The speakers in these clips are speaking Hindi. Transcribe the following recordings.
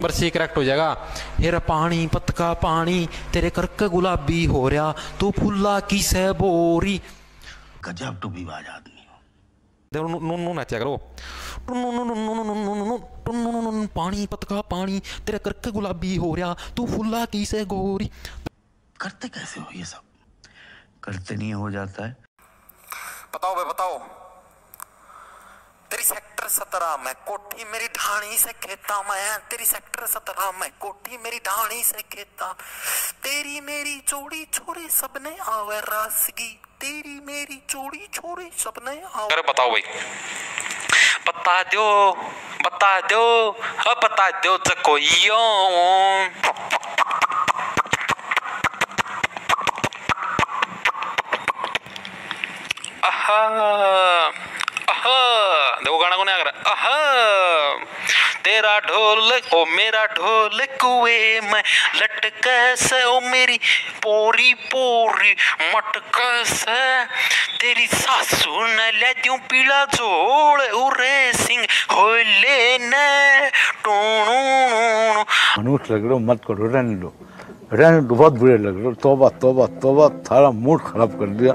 नंबर सी करेक्ट हो जाएगा हेरा पानी पतका पानी तेरे करके गुलाबी हो रहा तू फुल्ला की सह बोरी गजब तू भी टुबीबाज आदमी नून नाचा करो पानी पतका पानी तेरे करके गुलाबी हो रहा तू फुल्ला की सह गोरी करते कैसे हो ये सब करते नहीं हो जाता है बताओ भाई बताओ तेरी सेक्टर सत्रह में कोठी मेरी ढाणी से खेता मैं तेरी सेक्टर सत्रह में कोठी मेरी ढाणी से खेता। तेरी मेरी जोड़ी छोड़ी सबने आवे रासगी। तेरी मेरी जोड़ी छोड़ी सबने आवे अरे बताओ भाई। बता दो बता दो अब बता दो चकोइयो आहा आहा देखो गाना कौन आ रहा आहा तेरा ढोल, ओ मेरा ढोल कुएँ में लटके से, ओ मेरी पोरी पोरी मटके से। तेरी सासू ने ले दूँ पीला जोड़ उरे सिंह होले ने। टूणू मनुष्य लग रहे मत करो, रहने दो। रहने बहुत बुरे लग रहे तोबा तोबा तोबा, थारा मूड खराब कर दिया।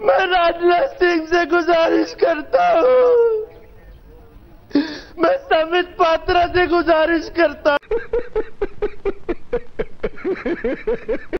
मैं राजनाथ सिंह से गुजारिश करता हूँ। मैं समित पात्रा से गुजारिश करता